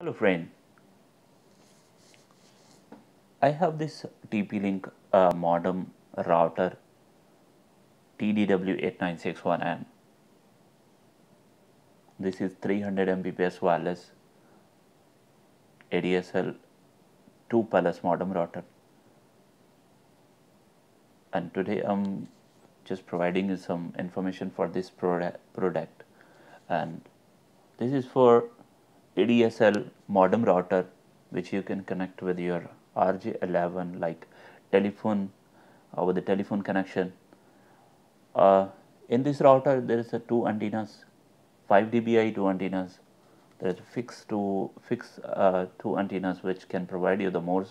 Hello friend, I have this TP-Link uh, modem router TDW8961N. This is 300 Mbps wireless ADSL 2 plus modem router and today I'm just providing you some information for this product and this is for ADSL modem router which you can connect with your RJ11 like telephone uh, with the telephone connection. Uh, in this router there is a two antennas 5 dBi two antennas. There is fixed two fixed uh, two antennas which can provide you the more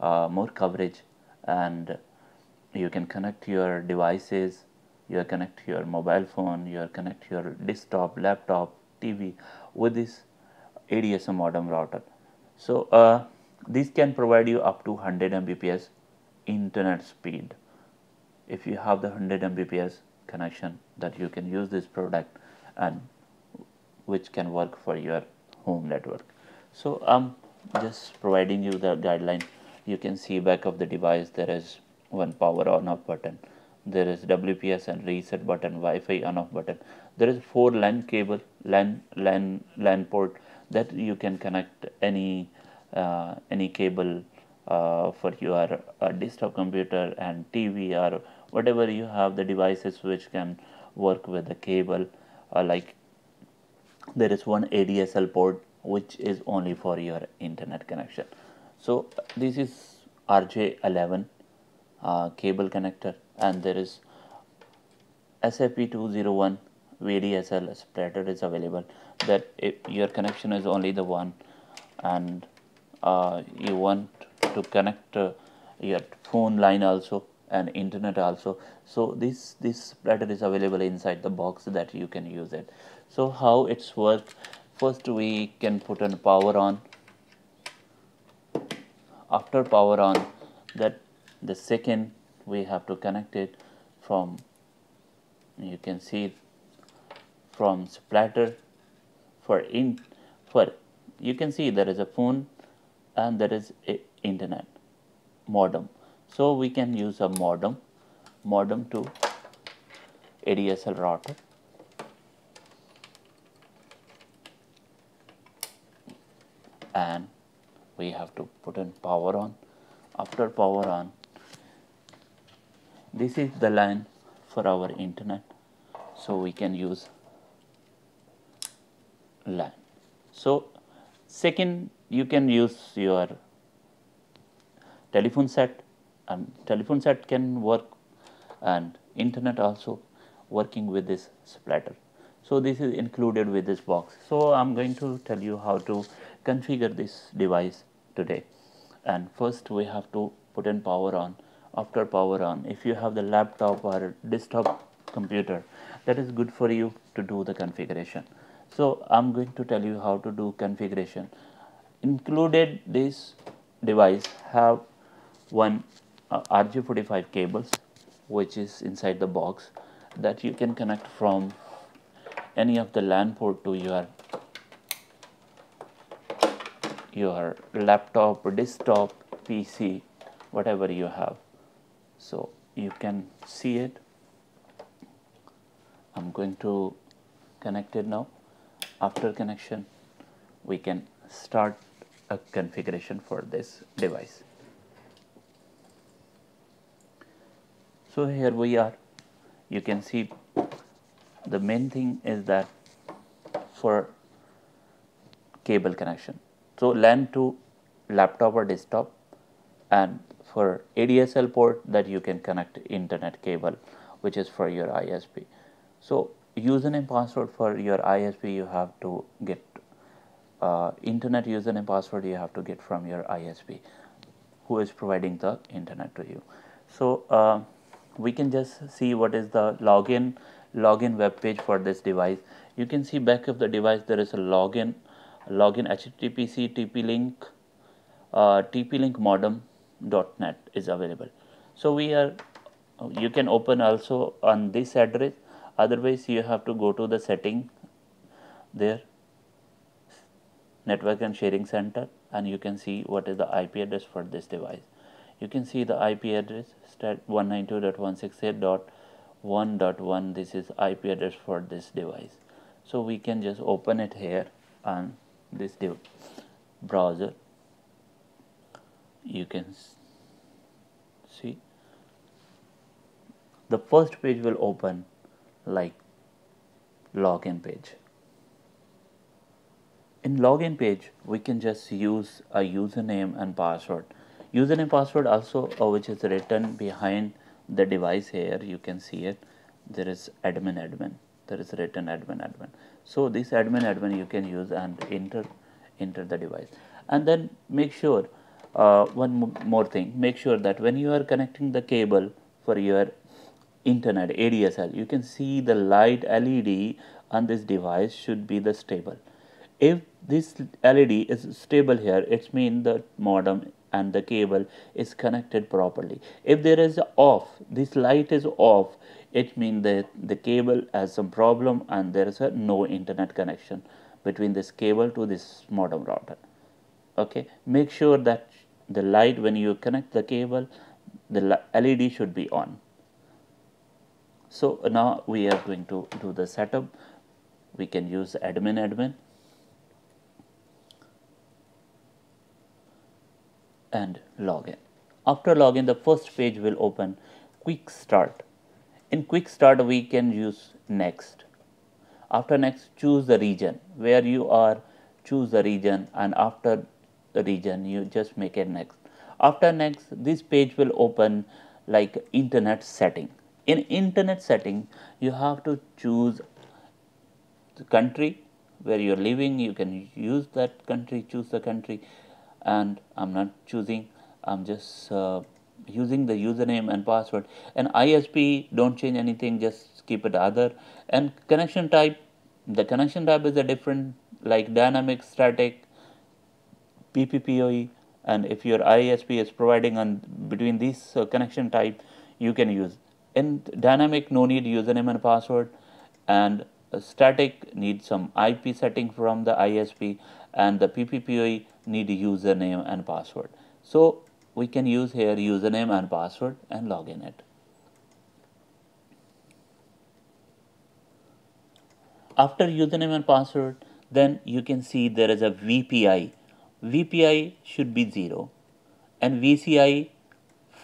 uh, more coverage. And you can connect your devices you connect your mobile phone you connect your desktop laptop TV with this ADSL modem router. So, uh, this can provide you up to 100 Mbps internet speed. If you have the 100 Mbps connection that you can use this product and which can work for your home network. So, I am just providing you the guideline. You can see back of the device there is one power on off button there is WPS and reset button Wi-Fi on off button there is four LAN cable LAN LAN LAN port that you can connect any uh, any cable uh, for your uh, desktop computer and TV or whatever you have the devices which can work with the cable. Uh, like there is one ADSL port which is only for your internet connection. So this is RJ11 uh, cable connector and there is SAP201 VDSL splitter is available. That if your connection is only the one and uh, you want to connect uh, your phone line also and internet also. So this this splitter is available inside the box that you can use it. So how it's work? First we can put on power on. After power on that the second we have to connect it from you can see from splitter for in for you can see there is a phone and there is a internet modem. So we can use a modem modem to ADSL router. And we have to put in power on. After power on this is the line for our internet. So we can use LAN. So, second you can use your telephone set and telephone set can work and internet also working with this splitter. So, this is included with this box. So, I am going to tell you how to configure this device today and first we have to put in power on after power on if you have the laptop or desktop computer that is good for you to do the configuration so i'm going to tell you how to do configuration. Included this device have one uh, rj45 cables which is inside the box that you can connect from any of the LAN port to your your laptop desktop PC whatever you have. So you can see it. I'm going to connect it now after connection we can start a configuration for this device. So here we are. You can see the main thing is that for cable connection. So LAN to laptop or desktop and for ADSL port that you can connect internet cable which is for your ISP. So username password for your ISP you have to get uh, internet username password you have to get from your ISP who is providing the internet to you. So uh, we can just see what is the login login web page for this device. You can see back of the device there is a login login HTTPC TP-Link uh, TP-Link modem dot net is available. So we are you can open also on this address otherwise you have to go to the setting there network and sharing center and you can see what is the IP address for this device. You can see the IP address stat 192.168.1.1 this is IP address for this device. So we can just open it here on this browser. You can see the first page will open like login page. In login page we can just use a username and password. Username password also uh, which is written behind the device here you can see it. There is admin admin. There is written admin admin. So this admin admin you can use and enter enter the device. And then make sure uh, one more thing. Make sure that when you are connecting the cable for your internet ADSL you can see the light LED on this device should be the stable. If this LED is stable here it means the modem and the cable is connected properly. If there is off this light is off it means that the cable has some problem and there is a no internet connection between this cable to this modem router. Okay? Make sure that the light when you connect the cable the LED should be on so now we are going to do the setup we can use admin admin and login. After login, the first page will open quick start. In quick start, we can use next. After next, choose the region where you are, choose the region and after the region, you just make it next. After next, this page will open like internet setting. In internet setting, you have to choose the country where you're living, you can use that country, choose the country. And I'm not choosing. I'm just uh, using the username and password. And ISP don't change anything. Just keep it other. And connection type the connection type is a different like dynamic static PPPoE and if your ISP is providing on between these uh, connection type you can use in dynamic no need username and password and static need some IP setting from the ISP and the PPPoE need username and password. So we can use here username and password and log in it. After username and password then you can see there is a VPI. VPI should be 0 and VCI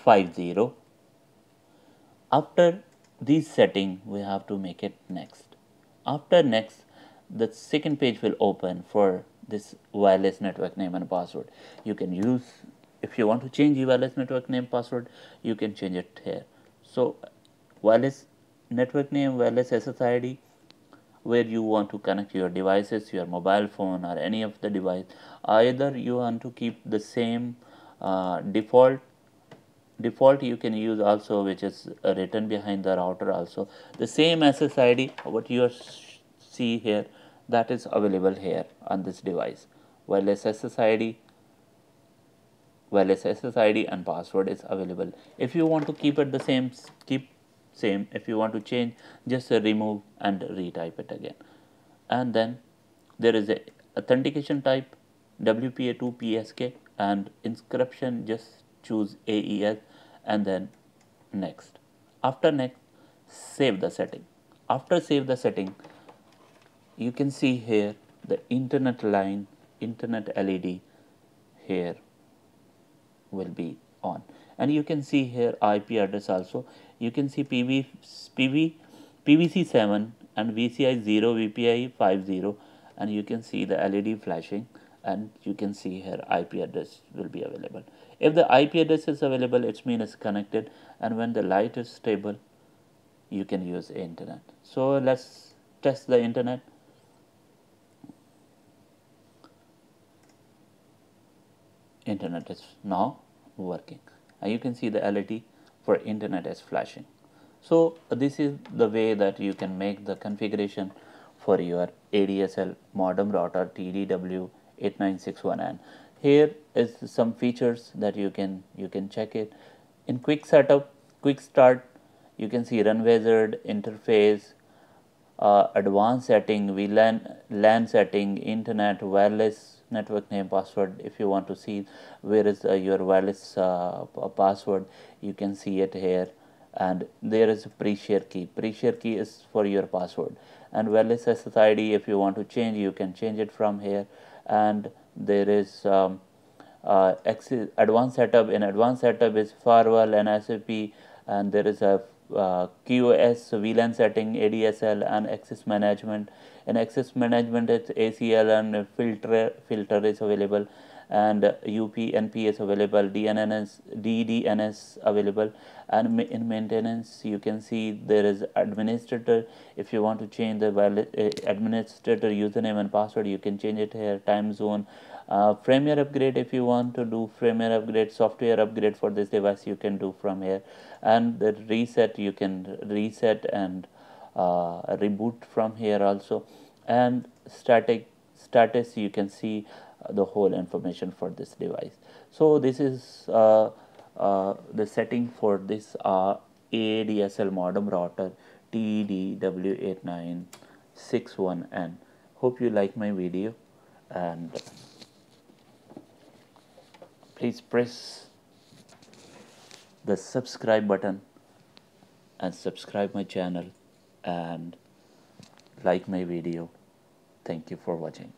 50. After this setting we have to make it next. After next the second page will open for this wireless network name and password you can use if you want to change wireless network name password you can change it here so wireless network name wireless SSID where you want to connect your devices your mobile phone or any of the device either you want to keep the same uh, default default you can use also which is uh, written behind the router also. The same SSID what you see here that is available here on this device. Wireless SSID wireless SSID and password is available. If you want to keep it the same keep same if you want to change just uh, remove and retype it again. And then there is a authentication type WPA2 PSK and encryption just choose AES and then next. After next save the setting. After save the setting you can see here the internet line internet LED here will be on. And you can see here IP address also. You can see PV, PV PVC7 and VCI 0 VPI 50 and you can see the LED flashing and you can see here IP address will be available if the IP address is available it means it's connected and when the light is stable you can use internet so let's test the internet internet is now working and you can see the LED for internet is flashing. So this is the way that you can make the configuration for your ADSL modem router TDW8961N. Here is some features that you can you can check it. In quick setup, quick start, you can see run wizard, interface, uh, advanced setting, VLAN LAN setting, internet, wireless network name password. If you want to see where is uh, your wireless uh, password you can see it here. And there is a pre-share key. Pre-share key is for your password. And wireless SSID if you want to change you can change it from here. And there is um, uh, advanced setup in advanced setup is firewall and SAP and there is a uh, QoS VLAN setting ADSL and access management. In access management it's ACL and filter filter is available and UPnP is available DNS DDNS available. And in maintenance you can see there is administrator. If you want to change the uh, administrator username and password you can change it here time zone. Uh, firmware upgrade if you want to do firmware upgrade software upgrade for this device you can do from here. And the reset you can reset and uh, reboot from here also. And static status you can see the whole information for this device. So this is uh, uh, the setting for this uh, ADSL modem router TDW8961N hope you like my video and please press the subscribe button and subscribe my channel and like my video. Thank you for watching